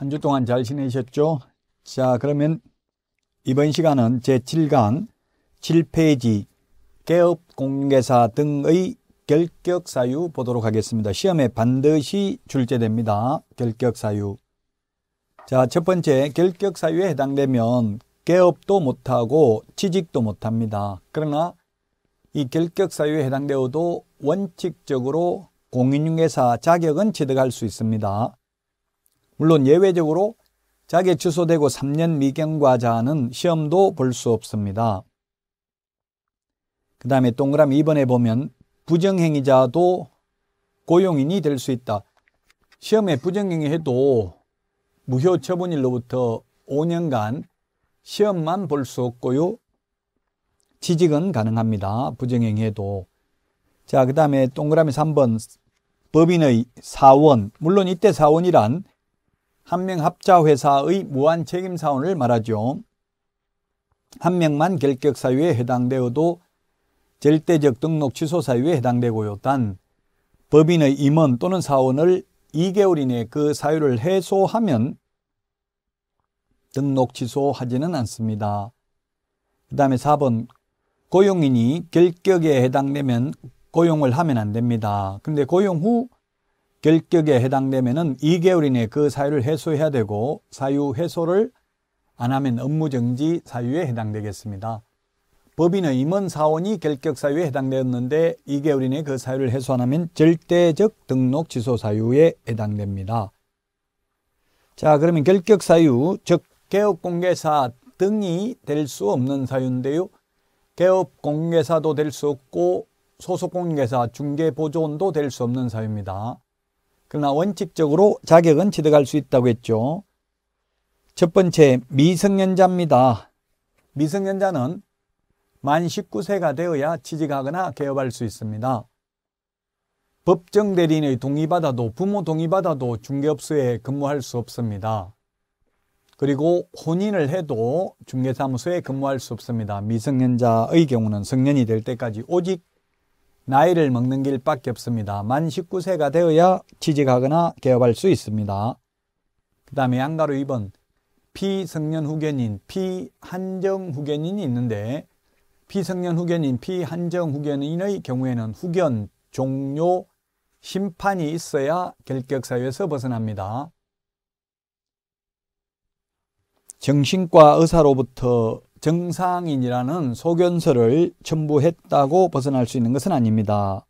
한 주 동안 잘 지내셨죠? 자, 그러면 이번 시간은 제7강 7페이지 개업 공개사 등의 결격 사유 보도록 하겠습니다. 시험에 반드시 출제됩니다. 결격 사유. 자, 첫 번째 결격 사유에 해당되면 개업도 못하고 취직도 못합니다. 그러나 이 결격 사유에 해당되어도 원칙적으로 공인중개사 자격은 취득할 수 있습니다. 물론 예외적으로 자격 취소되고 3년 미경과자는 시험도 볼 수 없습니다. 그 다음에 동그라미 2번에 보면 부정행위자도 고용인이 될 수 있다. 시험에 부정행위 해도 무효 처분일로부터 5년간 시험만 볼 수 없고요. 취직은 가능합니다. 부정행위 해도. 자, 그 다음에 동그라미 3번 법인의 사원. 물론 이때 사원이란 한명 합자 회사의 무한 책임 사원을 말하죠. 한 명만 결격 사유에 해당되어도 절대적 등록 취소 사유에 해당되고요. 단 법인의 임원 또는 사원을 2개월 이내 그 사유를 해소하면 등록 취소하지는 않습니다. 그 다음에 4번 고용인이 결격에 해당되면 고용을 하면 안 됩니다. 근데 고용 후 결격에 해당되면은 2개월 이내 그 사유를 해소해야 되고 사유 해소를 안 하면 업무 정지 사유에 해당되겠습니다. 법인의 임원 사원이 결격 사유에 해당되었는데 2개월 이내 그 사유를 해소 안 하면 절대적 등록 취소 사유에 해당됩니다. 자, 그러면 결격 사유, 즉 개업 공개사 등이 될 수 없는 사유인데요. 개업 공개사도 될 수 없고 소속 공개사 중개 보조원도 될 수 없는 사유입니다. 그러나 원칙적으로 자격은 취득할 수 있다고 했죠. 첫 번째 미성년자입니다. 미성년자는 만 19세가 되어야 취직하거나 개업할 수 있습니다. 법정 대리인의 동의받아도 부모 동의받아도 중개업소에 근무할 수 없습니다. 그리고 혼인을 해도 중개사무소에 근무할 수 없습니다. 미성년자의 경우는 성년이 될 때까지 오직 나이를 먹는 길밖에 없습니다. 만 19세가 되어야 취직하거나 개업할 수 있습니다. 그 다음에 양가로 2번 피성년 후견인, 피한정 후견인이 있는데 피성년 후견인, 피한정 후견인의 경우에는 후견, 종료, 심판이 있어야 결격사유에서 벗어납니다. 정신과 의사로부터 정상인이라는 소견서를 첨부했다고 벗어날 수 있는 것은 아닙니다.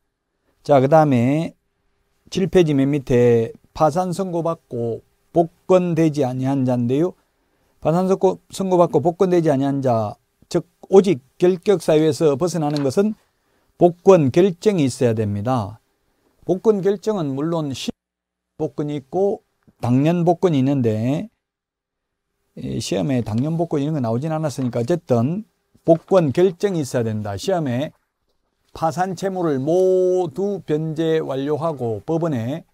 자, 그 다음에 7페이지 맨 밑에 파산 선고받고 복권되지 아니한 자인데요. 파산 선고받고 복권되지 아니한 자, 즉 오직 결격 사유에서 벗어나는 것은 복권 결정이 있어야 됩니다. 복권 결정은 물론 시 복권이 있고 당년 복권이 있는데 시험에 당년 복권 이런 거 나오진 않았으니까 어쨌든 복권 결정이 있어야 된다. 시험에 파산 채무를 모두 변제 완료하고 법원에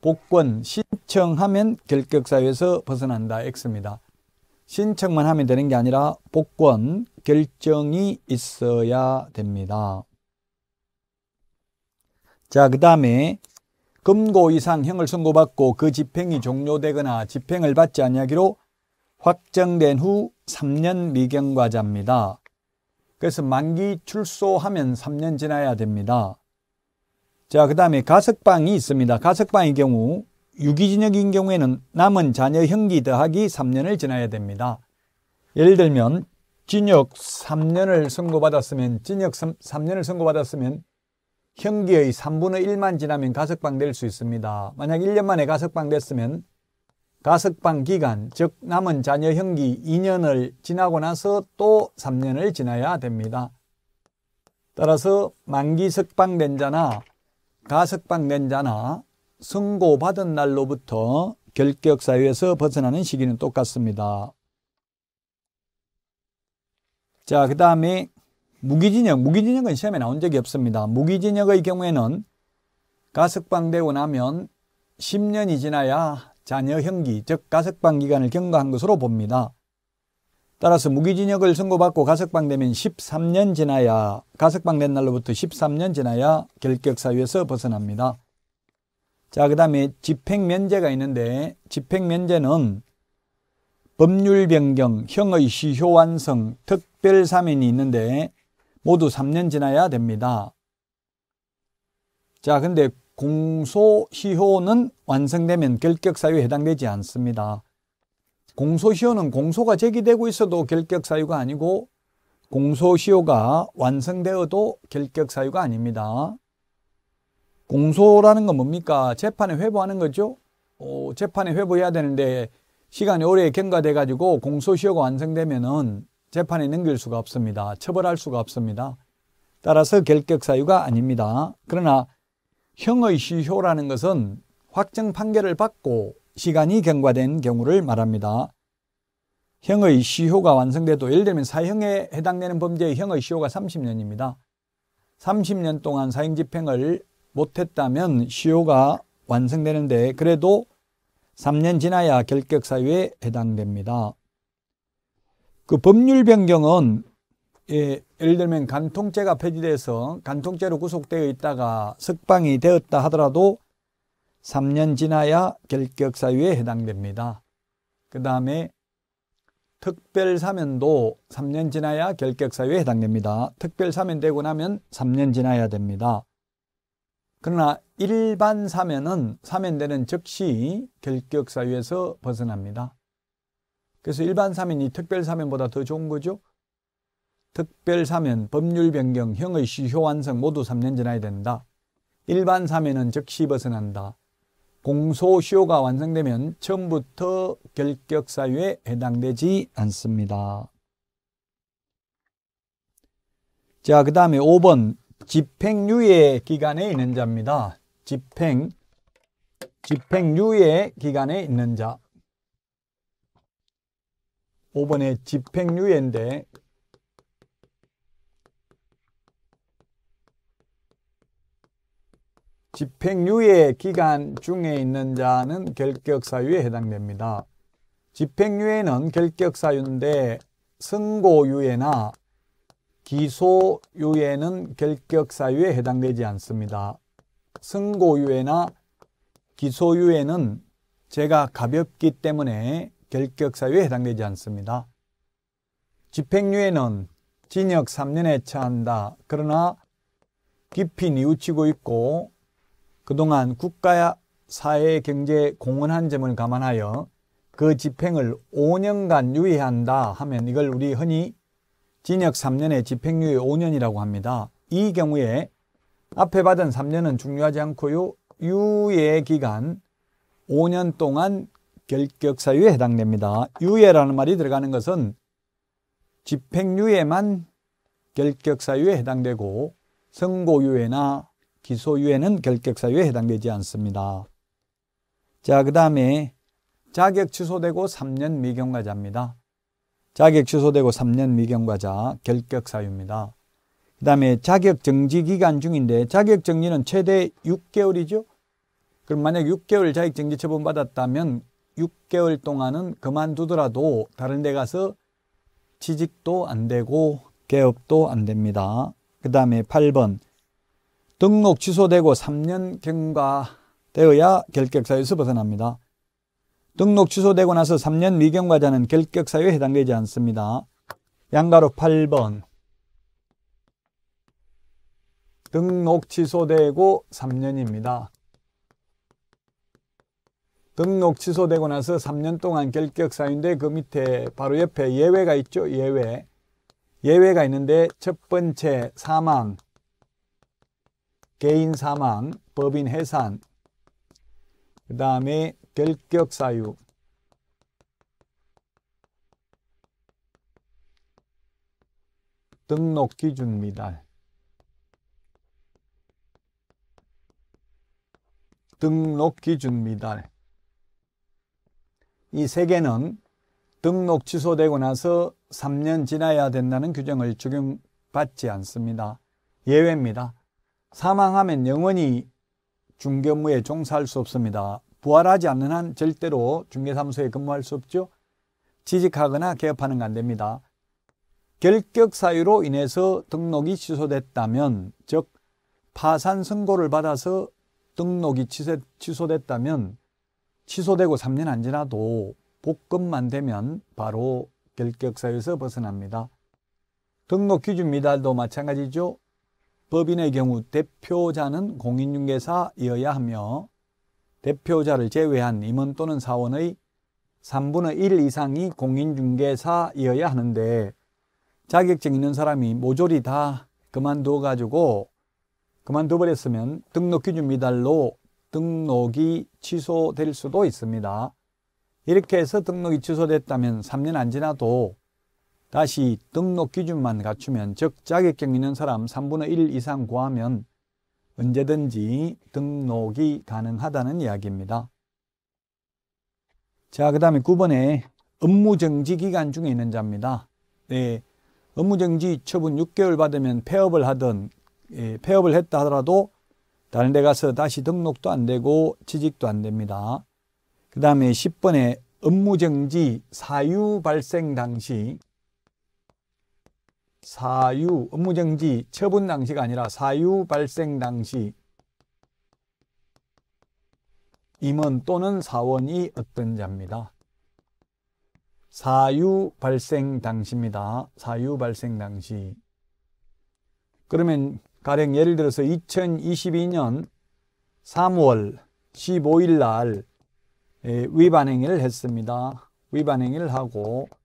복권 신청하면 결격사유에서 벗어난다. X입니다. 신청만 하면 되는 게 아니라 복권 결정이 있어야 됩니다. 자, 그 다음에 금고 이상 형을 선고받고 그 집행이 종료되거나 집행을 받지 아니하기로 확정된 후 3년 미경 과자입니다. 그래서 만기 출소하면 3년 지나야 됩니다. 자, 그 다음에 가석방이 있습니다. 가석방의 경우 유기징역인 경우에는 남은 자녀 형기 더하기 3년을 지나야 됩니다. 예를 들면 징역 3년을 선고받았으면 징역 3 년을 선고받았으면 형기의 3분의 1만 지나면 가석방 될 수 있습니다. 만약 1년 만에 가석방 됐으면 가석방 기간, 즉 남은 자녀 형기 2년을 지나고 나서 또 3년을 지나야 됩니다. 따라서 만기 석방된 자나 가석방된 자나 선고받은 날로부터 결격 사유에서 벗어나는 시기는 똑같습니다. 자, 그 다음에 무기징역. 무기징역은 시험에 나온 적이 없습니다. 무기징역의 경우에는 가석방되고 나면 10년이 지나야 자녀 형기, 즉 가석방 기간을 경과한 것으로 봅니다. 따라서 무기징역을 선고받고 가석방되면 13년 지나야 가석방된 날로부터 13년 지나야 결격 사유에서 벗어납니다. 자, 그 다음에 집행면제가 있는데 집행면제는 법률 변경, 형의 시효 완성, 특별 사면이 있는데 모두 3년 지나야 됩니다. 자, 근데 공소시효는 완성되면 결격사유에 해당되지 않습니다. 공소시효는 공소가 제기되고 있어도 결격사유가 아니고 공소시효가 완성되어도 결격사유가 아닙니다. 공소라는 건 뭡니까? 재판에 회부하는 거죠. 어, 재판에 회부해야 되는데 시간이 오래 경과돼 가지고 공소시효가 완성되면은 재판에 넘길 수가 없습니다. 처벌할 수가 없습니다. 따라서 결격 사유가 아닙니다. 그러나 형의 시효라는 것은 확정 판결을 받고 시간이 경과된 경우를 말합니다. 형의 시효가 완성돼도 예를 들면 사형에 해당되는 범죄의 형의 시효가 30년입니다. 30년 동안 사형 집행을 못했다면 시효가 완성되는데 그래도 3년 지나야 결격 사유에 해당됩니다. 그 법률 변경은 예, 예를 들면 간통죄가 폐지돼서 간통죄로 구속되어 있다가 석방이 되었다 하더라도 3년 지나야 결격 사유에 해당됩니다. 그 다음에 특별 사면도 3년 지나야 결격 사유에 해당됩니다. 특별 사면되고 나면 3년 지나야 됩니다. 그러나 일반 사면은 사면되는 즉시 결격 사유에서 벗어납니다. 그래서 일반 사면이 특별 사면보다 더 좋은 거죠. 특별 사면, 법률 변경, 형의 시효 완성 모두 3년 지나야 된다. 일반 사면은 즉시 벗어난다. 공소시효가 완성되면 처음부터 결격 사유에 해당되지 않습니다. 자, 그 다음에 5번 집행유예 기간에 있는 자입니다. 집행, 집행유예 기간에 있는 자. 5번에 집행유예인데 집행유예 기간 중에 있는 자는 결격사유에 해당됩니다. 집행유예는 결격사유인데 선고유예나 기소유예는 결격사유에 해당되지 않습니다. 선고유예나 기소유예는 죄가 가볍기 때문에 결격사유에 해당되지 않습니다. 집행유예는 징역 3년에 처한다. 그러나 깊이 뉘우치고 있고 그동안 국가 사회 경제 공헌한 점을 감안하여 그 집행을 5년간 유예한다 하면 이걸 우리 흔히 징역 3년에 집행유예 5년이라고 합니다. 이 경우에 앞에 받은 3년은 중요하지 않고요. 유예 기간 5년 동안 결격사유에 해당됩니다. 유예라는 말이 들어가는 것은 집행유예만 결격사유에 해당되고 선고유예나 기소유예는 결격사유에 해당되지 않습니다. 자, 그 다음에 자격 취소되고 3년 미경과자입니다. 자격 취소되고 3년 미경과자 결격사유입니다. 그 다음에 자격 정지 기간 중인데 자격 정지는 최대 6개월이죠. 그럼 만약 6개월 자격 정지 처분 받았다면 6개월 동안은 그만두더라도 다른 데 가서 취직도 안 되고 개업도 안 됩니다. 그 다음에 8번 등록 취소되고 3년 경과되어야 결격사유에서 벗어납니다. 등록 취소되고 나서 3년 미경과자는 결격사유에 해당되지 않습니다. 양가로 8번 등록 취소되고 3년입니다. 등록 취소되고 나서 3년 동안 결격사유인데 그 밑에 바로 옆에 예외가 있죠. 예외. 예외가 있는데 첫 번째 사망, 개인 사망, 법인 해산, 그 다음에 결격 사유, 등록 기준 미달, 등록 기준 미달. 이 세 개는 등록 취소되고 나서 3년 지나야 된다는 규정을 적용받지 않습니다. 예외입니다. 사망하면 영원히 중개업무에 종사할 수 없습니다. 부활하지 않는 한 절대로 중개사무소에 근무할 수 없죠. 취직하거나 개업하는 건 안 됩니다. 결격 사유로 인해서 등록이 취소됐다면 즉 파산 선고를 받아서 등록이 취소, 됐다면 취소되고 3년 안 지나도 복급만 되면 바로 결격사유에서 벗어납니다. 등록 기준 미달도 마찬가지죠. 법인의 경우 대표자는 공인중개사이어야 하며 대표자를 제외한 임원 또는 사원의 3분의 1 이상이 공인중개사이어야 하는데 자격증 있는 사람이 모조리 다 그만두어 가지고 그만둬 버렸으면 등록 기준 미달로 등록이 취소될 수도 있습니다. 이렇게 해서 등록이 취소됐다면 3년 안 지나도 다시 등록 기준만 갖추면 즉 자격증 있는 사람 3분의 1 이상 구하면 언제든지 등록이 가능하다는 이야기입니다. 자, 그 다음에 9번에 업무정지 기간 중에 있는 자입니다. 네, 업무정지 처분 6개월 받으면 폐업을 하든 예, 폐업을 했다 하더라도 다른 데 가서 다시 등록도 안 되고 취직도 안 됩니다. 그 다음에 10번에 업무정지 사유 발생 당시 사유, 업무정지 처분 당시가 아니라 사유 발생 당시 임원 또는 사원이 어떤 자입니다. 사유 발생 당시입니다. 사유 발생 당시. 그러면 가령 예를 들어서 2022년 3월 15일 날 위반 행위를 했습니다. 위반 행위를 하고 어,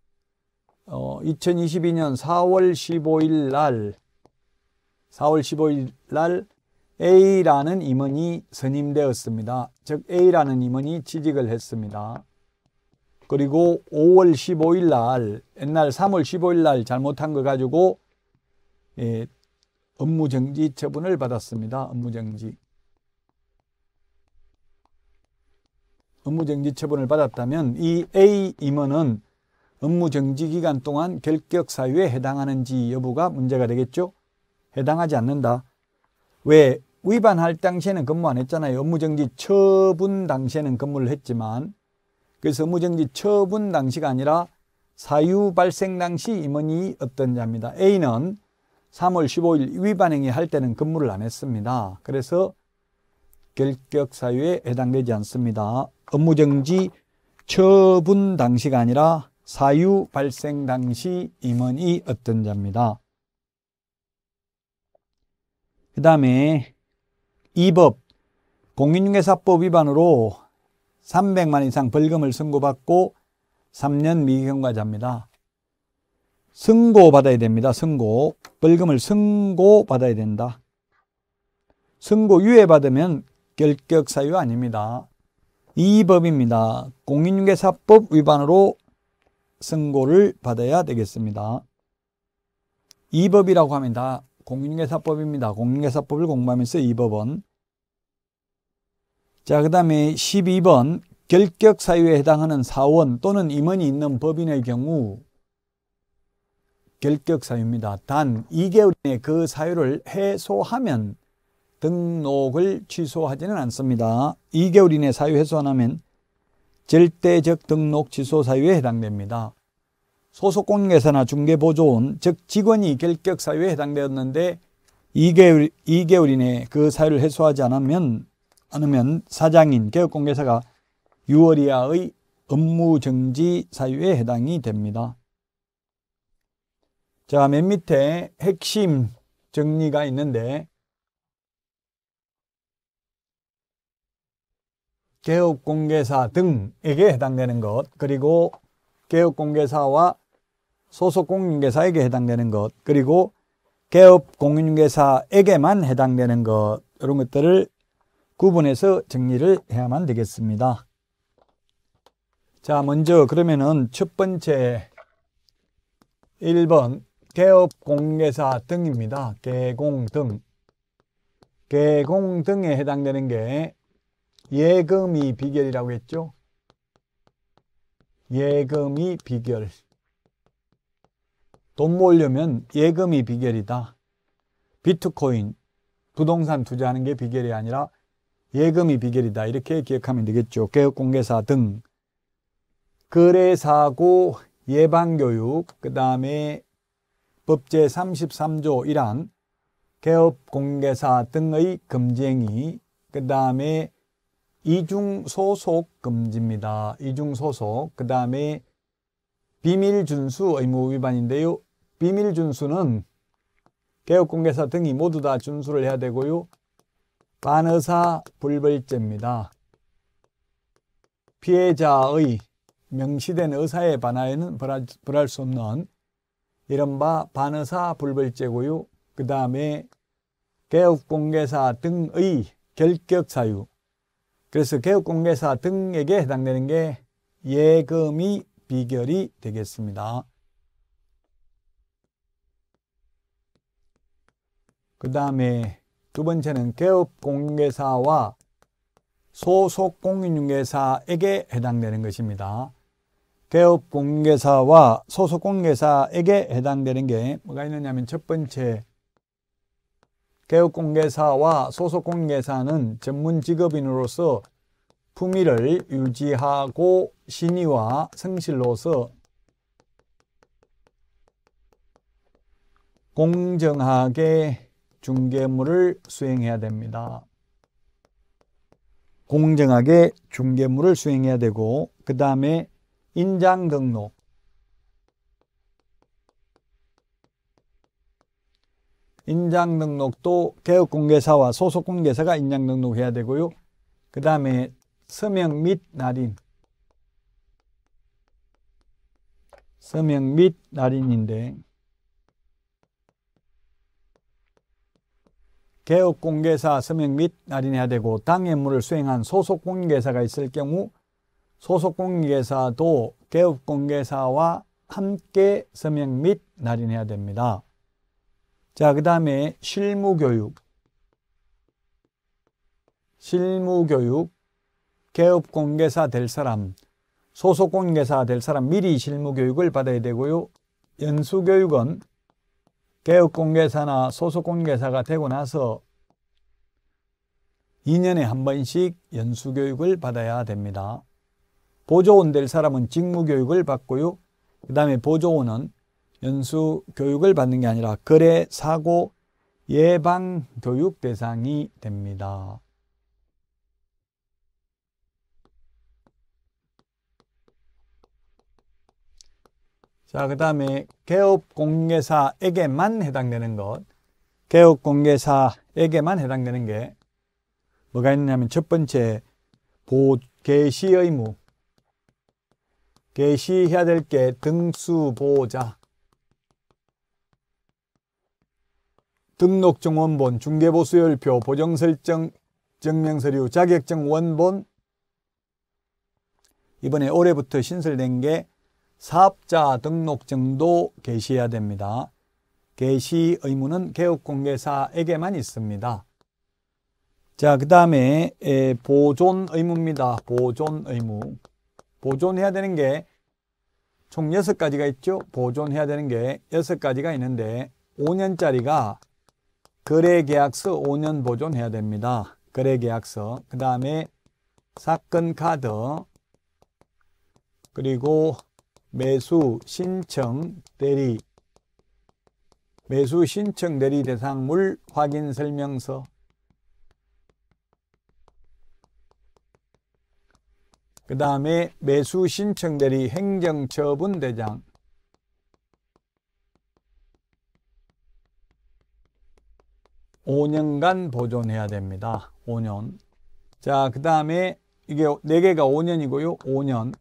2022년 4월 15일 날 4월 15일 날 A라는 임원이 선임되었습니다. 즉 A라는 임원이 취직을 했습니다. 그리고 5월 15일 날 옛날 3월 15일 날 잘못한 거 가지고 예, 업무 정지 처분을 받았습니다. 업무 정지. 업무 정지 처분을 받았다면 이 A 임원은 업무 정지 기간 동안 결격 사유에 해당하는지 여부가 문제가 되겠죠. 해당하지 않는다. 왜 위반할 당시에는 근무 안 했잖아요. 업무 정지 처분 당시에는 근무를 했지만 그래서 업무 정지 처분 당시가 아니라 사유 발생 당시 임원이 어떤 자입니다. A는 3월 15일 위반 행위 할 때는 근무를 안 했습니다. 그래서 결격 사유에 해당되지 않습니다. 업무 정지 처분 당시가 아니라 사유 발생 당시 임원이 어떤 자입니다. 그 다음에 이 법 공인중개사법 위반으로 300만 이상 벌금을 선고받고 3년 미경과자입니다. 승고받아야 됩니다. 승고. 벌금을 승고받아야 된다. 승고 유예받으면 결격사유 아닙니다. 이 법입니다. 공인중개사법 위반으로 승고를 받아야 되겠습니다. 이 법이라고 하면 다 공인중개사법입니다. 공인중개사법을 공부하면서 이 법은 자, 그 다음에 12번 결격 사유에 해당하는 사원 또는 임원이 있는 법인의 경우 결격 사유입니다. 단 2개월 이내 그 사유를 해소하면 등록을 취소하지는 않습니다. 2개월 이내 사유 해소 안 하면 절대적 등록 취소 사유에 해당됩니다. 소속 공개사나 중개보조원, 즉 직원이 결격 사유에 해당되었는데 2개월, 2개월 이내 그 사유를 해소하지 않으면, 않으면 사장인 개업공개사가 6월 이하의 업무 정지 사유에 해당이 됩니다. 자, 맨 밑에 핵심 정리가 있는데 개업공개사 등에게 해당되는 것 그리고 개업공개사와 소속공인중개사에게 해당되는 것 그리고 개업공인중개사에게만 해당되는 것 이런 것들을 구분해서 정리를 해야만 되겠습니다. 자 먼저 그러면은 첫 번째 1번 개업 공개사 등입니다. 개공 등. 개공 등에 해당되는 게 예금이 비결이라고 했죠. 예금이 비결. 돈 모으려면 예금이 비결이다. 비트코인, 부동산 투자하는 게 비결이 아니라 예금이 비결이다. 이렇게 기억하면 되겠죠. 개업공개사 등. 거래사고 예방교육, 그 다음에 법제 33조 1항 개업 공개사 등의 금지행위 그 다음에 이중 소속 금지입니다. 이중 소속. 그 다음에 비밀 준수 의무 위반인데요. 비밀 준수는 개업공개사 등이 모두 다 준수를 해야 되고요. 반의사 불벌죄입니다. 피해자의 명시된 의사에 반하여는 벌할 수 없는 이른바 반의사 불벌죄고요. 그 다음에 개업공개사 등의 결격사유 그래서 개업공개사 등에게 해당되는 게 예금이 비결이 되겠습니다. 그 다음에 두 번째는 개업공개사와 소속공인중개사에게 해당되는 것입니다. 개업공개사와 소속공개사에게 해당되는 게 뭐가 있느냐면 첫 번째 개업공개사와 소속공개사는 전문 직업인으로서 품위를 유지하고 신의와 성실로서 공정하게 중개물을 수행해야 됩니다. 공정하게 중개물을 수행해야 되고 그 다음에 인장 등록 인장 등록도 개업 공개사와 소속 공개사가 인장 등록해야 되고요. 그 다음에 서명 및 날인 서명 및 날인인데 개업 공개사 서명 및 날인해야 되고 당해물을 수행한 소속 공개사가 있을 경우 소속 공개사도 개업 공개사와 함께 서명 및 날인해야 됩니다. 자, 그 다음에 실무교육. 실무교육. 개업 공개사 될 사람, 소속 공개사 될 사람 미리 실무교육을 받아야 되고요. 연수교육은 개업 공개사나 소속 공개사가 되고 나서 2년에 한 번씩 연수교육을 받아야 됩니다. 보조원 될 사람은 직무교육을 받고요. 그 다음에 보조원은 연수 교육을 받는 게 아니라 거래 사고 예방 교육 대상이 됩니다. 자, 그 다음에 개업공개사에게만 해당되는 것. 개업공개사에게만 해당되는 게 뭐가 있냐면 첫 번째, 보, 개시 의무. 개시해야 될 게 등수 보호자. 등록증 원본, 중개보수 열표, 보정설정 증명서류, 자격증 원본 이번에 올해부터 신설된 게 사업자 등록증도 게시해야 됩니다. 게시 의무는 개업공개사에게만 있습니다. 자, 그 다음에 보존 의무입니다. 보존 의무. 보존해야 되는 게 총 6가지가 있죠. 보존해야 되는 게 6가지가 있는데 5년짜리가 거래계약서 5년 보존해야 됩니다. 거래계약서. 그 다음에 사건 카드. 그리고 매수 신청 대리. 매수 신청 대리 대상물 확인 설명서. 그 다음에 매수 신청 대리 행정처분 대장. 5년간 보존해야 됩니다. 5년. 자, 그 다음에 이게 4개가 5년이고요. 5년.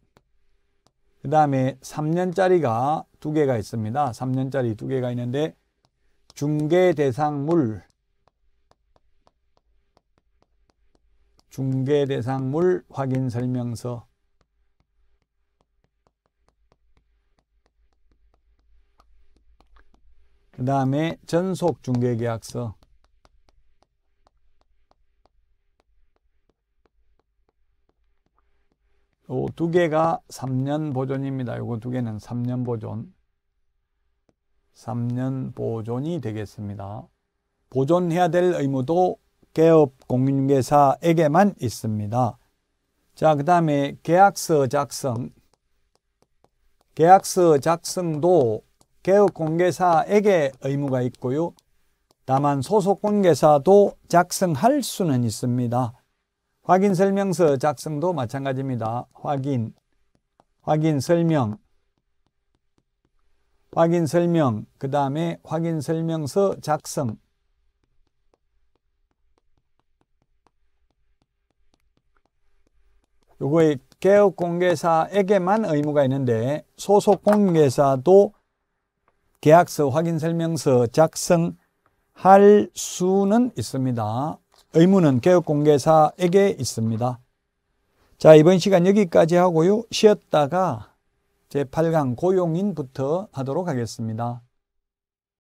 그 다음에 3년짜리가 2개가 있습니다. 3년짜리 2개가 있는데 중개 대상물 중개 대상물 확인 설명서 그 다음에 전속 중개계약서 요 두 개가 3년 보존입니다. 요거 두 개는 3년 보존. 3년 보존이 되겠습니다. 보존해야 될 의무도 개업 공인중개사에게만 있습니다. 자, 그 다음에 계약서 작성. 계약서 작성도 개업 공개사에게 의무가 있고요. 다만 소속 공개사도 작성할 수는 있습니다. 확인 설명서 작성도 마찬가지입니다. 확인, 확인 설명, 확인 설명, 그 다음에 확인 설명서 작성. 요거에 개업 공개사에게만 의무가 있는데 소속 공개사도 계약서 확인 설명서 작성할 수는 있습니다. 의무는 개업 공개사에게 있습니다. 자, 이번 시간 여기까지 하고요. 쉬었다가 제8강 고용인부터 하도록 하겠습니다.